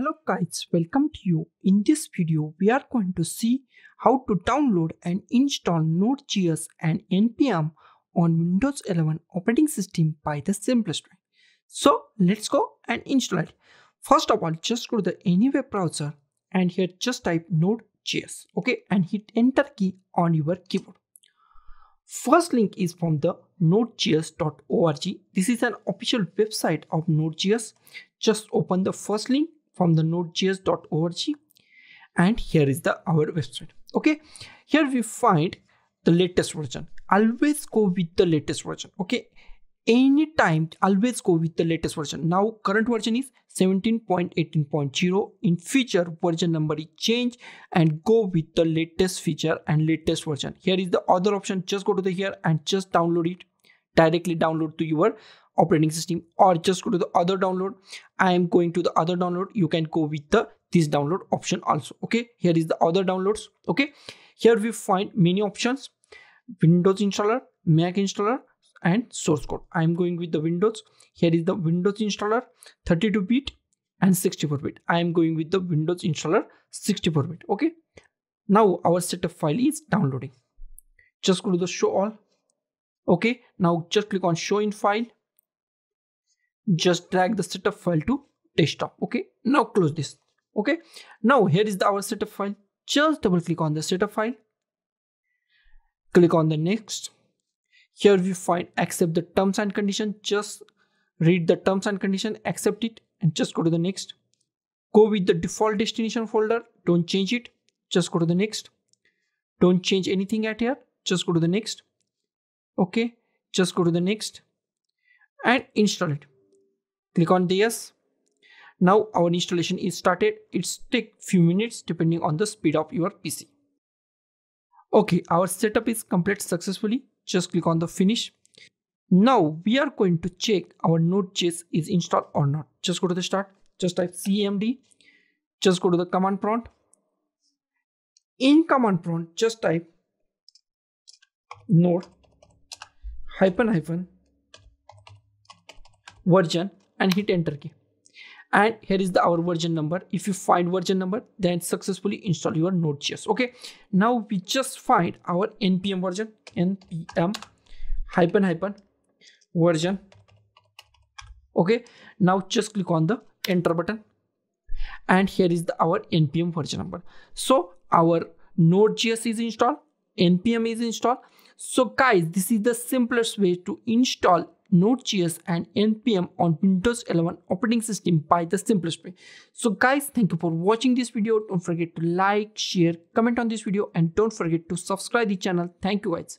Hello guys, welcome to you. In this video, we are going to see how to download and install Node.js and NPM on Windows 11 operating system by the simplest way. So let's go and install it. First of all, just go to the any web browser and here just type Node.js, okay, and hit enter key on your keyboard. First link is from the nodejs.org. This is an official website of Node.js. Just open the first link from the nodejs.org and here is the our website. Okay, here we find the latest version. Always go with the latest version. Okay, anytime always go with the latest version. Now current version is 17.18.0 in future version number is change and go with the latest feature and latest version. Here is the other option. Just go to the here and just download it directly download to your operating system or just go to the other download. I am going to the other download. You can go with the this download option also. Okay? Here is the other downloads. Okay? Here we find many options. Windows installer mac installer and source code. I am going with the windows. Here is the windows installer 32 bit and 64 bit. I am going with the windows installer 64 bit. Okay? Now our setup file is downloading. Just go to the show all okay now just click on show in file just drag the setup file to desktop okay now close this okay now here is the our setup file just double click on the setup file click on the next here we find accept the terms and condition. Just read the terms and condition, accept it and just go to the next. Go with the default destination folder. Don't change it. Just go to the next. Don't change anything at here. Just go to the next. Okay. Just go to the next and install it. Click on the yes. Now our installation is started. It's take few minutes depending on the speed of your PC. Okay, our setup is complete successfully just click on the finish now we are going to check our node.js is installed or not just go to the start just type cmd just go to the command prompt in command prompt just type node hyphen hyphen version and hit enter key. And here is the our version number. If you find version number then successfully install your node.js okay. Now we just find our npm version npm hyphen hyphen version. Okay. Now just click on the enter button. And here is the our npm version number. So our node.js is installed npm is installed so guys this is the simplest way to install Node.js and NPM on Windows 11 operating system by the simplest way. So guys, thank you for watching this video. Don't forget to like, share, comment on this video and don't forget to subscribe the channel. Thank you guys.